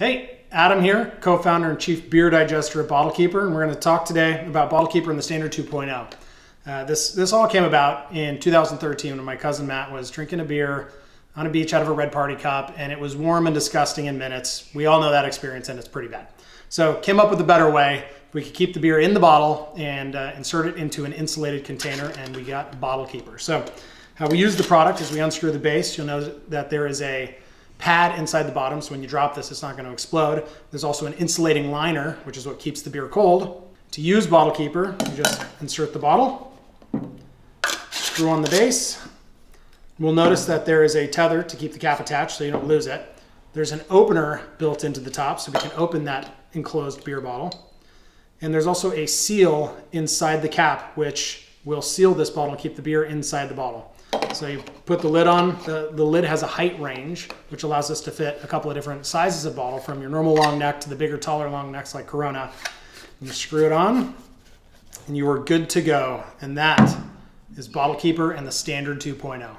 Hey, Adam here, co-founder and chief beer digester at Bottle Keeper, and we're going to talk today about Bottle Keeper and the Standard 2.0. Uh, this this all came about in 2013 when my cousin Matt was drinking a beer on a beach out of a red party cup, and it was warm and disgusting in minutes. We all know that experience, and it's pretty bad. So came up with a better way. We could keep the beer in the bottle and uh, insert it into an insulated container, and we got Bottle Keeper. So how we use the product is we unscrew the base. You'll notice that there is a pad inside the bottom, so when you drop this, it's not going to explode. There's also an insulating liner, which is what keeps the beer cold. To use Bottle Keeper, you just insert the bottle, screw on the base. We'll notice that there is a tether to keep the cap attached so you don't lose it. There's an opener built into the top so we can open that enclosed beer bottle. And there's also a seal inside the cap, which will seal this bottle and keep the beer inside the bottle. So you put the lid on, the, the lid has a height range, which allows us to fit a couple of different sizes of bottle from your normal long neck to the bigger, taller long necks like Corona. You screw it on and you are good to go. And that is Bottle Keeper and the Standard 2.0.